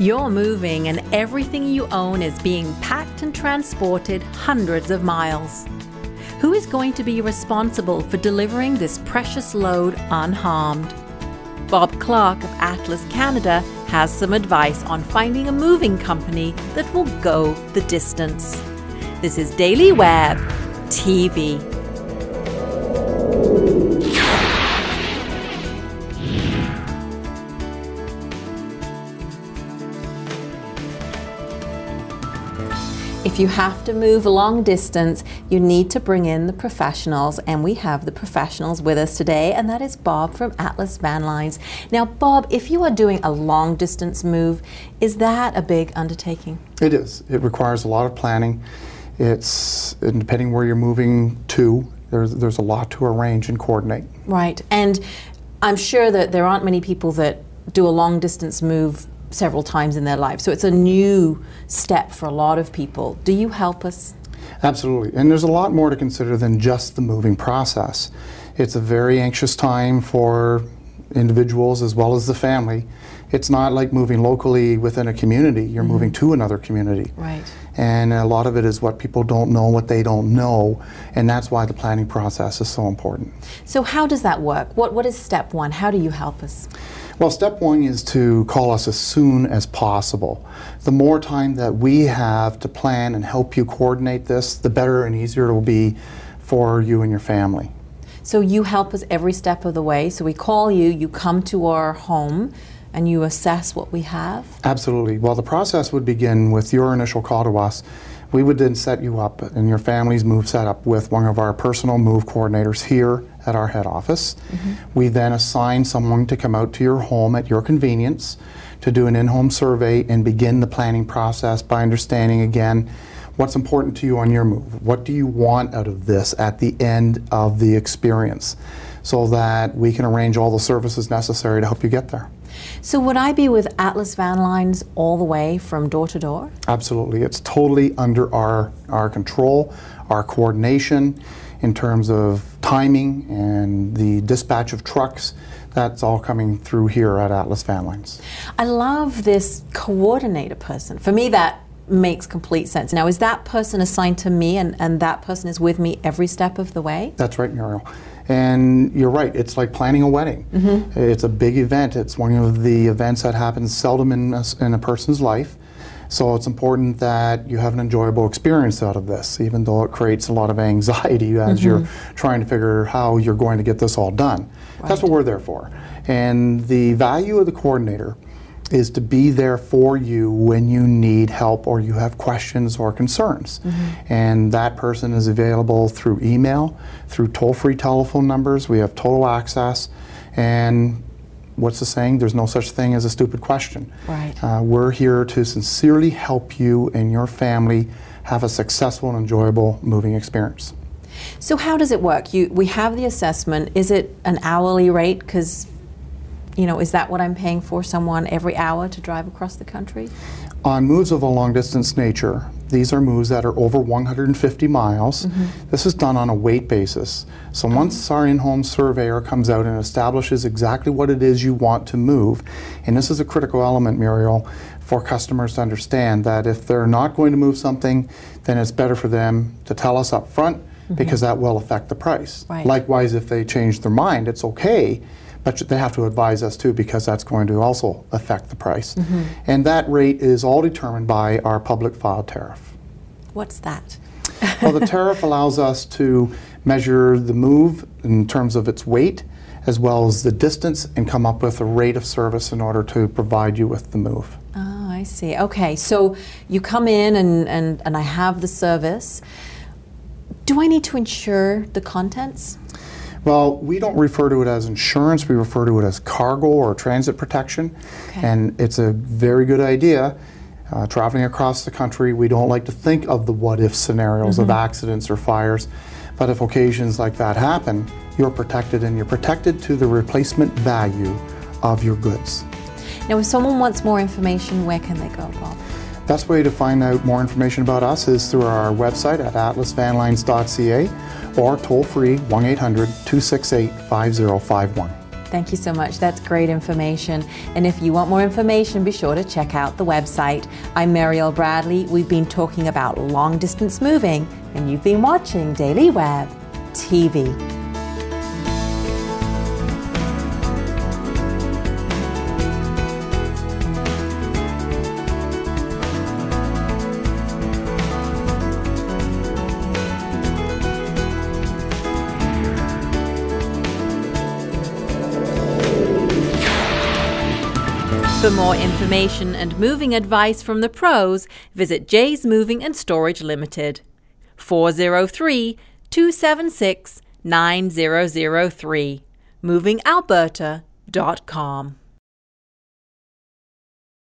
You're moving, and everything you own is being packed and transported hundreds of miles. Who is going to be responsible for delivering this precious load unharmed? Bob Clark of Atlas Canada has some advice on finding a moving company that will go the distance. This is Daily Web TV. If you have to move a long distance, you need to bring in the professionals, and we have the professionals with us today, and that is Bob from Atlas Van Lines. Now, Bob, if you are doing a long distance move, is that a big undertaking? It is. It requires a lot of planning. It's depending where you're moving to. There's there's a lot to arrange and coordinate. Right, and I'm sure that there aren't many people that do a long distance move several times in their life. So it's a new step for a lot of people. Do you help us? Absolutely. And there's a lot more to consider than just the moving process. It's a very anxious time for individuals as well as the family. It's not like moving locally within a community, you're mm -hmm. moving to another community. Right. And a lot of it is what people don't know, what they don't know, and that's why the planning process is so important. So, how does that work? What, what is step one? How do you help us? Well, step one is to call us as soon as possible. The more time that we have to plan and help you coordinate this, the better and easier it will be for you and your family. So you help us every step of the way. So we call you, you come to our home, and you assess what we have? Absolutely. Well, the process would begin with your initial call to us. We would then set you up and your family's move set up with one of our personal move coordinators here at our head office. Mm -hmm. We then assign someone to come out to your home at your convenience to do an in-home survey and begin the planning process by understanding again what's important to you on your move. What do you want out of this at the end of the experience so that we can arrange all the services necessary to help you get there. So would I be with Atlas Van Lines all the way from door to door? Absolutely. It's totally under our, our control, our coordination in terms of timing and the dispatch of trucks. That's all coming through here at Atlas Van Lines. I love this coordinator person. For me, that makes complete sense. Now, is that person assigned to me and, and that person is with me every step of the way? That's right, Muriel. And you're right, it's like planning a wedding. Mm -hmm. It's a big event. It's one of the events that happens seldom in a, in a person's life. So it's important that you have an enjoyable experience out of this, even though it creates a lot of anxiety as mm -hmm. you're trying to figure how you're going to get this all done. Right. That's what we're there for. And the value of the coordinator is to be there for you when you need help or you have questions or concerns. Mm -hmm. And that person is available through email, through toll free telephone numbers. We have total access. And what's the saying? There's no such thing as a stupid question. Right. Uh, we're here to sincerely help you and your family have a successful and enjoyable moving experience. So how does it work? You, we have the assessment. Is it an hourly rate? Because you know, is that what I'm paying for someone every hour to drive across the country? On moves of a long distance nature, these are moves that are over 150 miles. Mm -hmm. This is done on a weight basis. So once our in-home surveyor comes out and establishes exactly what it is you want to move, and this is a critical element, Muriel, for customers to understand that if they're not going to move something, then it's better for them to tell us up front mm -hmm. because that will affect the price. Right. Likewise, if they change their mind, it's okay but they have to advise us too because that's going to also affect the price. Mm -hmm. And that rate is all determined by our public file tariff. What's that? well, the tariff allows us to measure the move in terms of its weight as well as the distance and come up with a rate of service in order to provide you with the move. Oh, I see. Okay, so you come in and, and, and I have the service. Do I need to insure the contents? Well, we don't refer to it as insurance, we refer to it as cargo or transit protection. Okay. And it's a very good idea. Uh, traveling across the country, we don't like to think of the what if scenarios mm -hmm. of mm-hmm. accidents or fires. But if occasions like that happen, you're protected and you're protected to the replacement value of your goods. Now, if someone wants more information, where can they go, Bob? Best way to find out more information about us is through our website at atlasvanlines.ca or toll free 1 800 268 5051. Thank you so much. That's great information. And if you want more information, be sure to check out the website. I'm Mariel Bradley. We've been talking about long distance moving, and you've been watching Daily Web TV. For more information and moving advice from the pros, visit Jay's Moving and Storage Limited. 403 276 9003. MovingAlberta.com.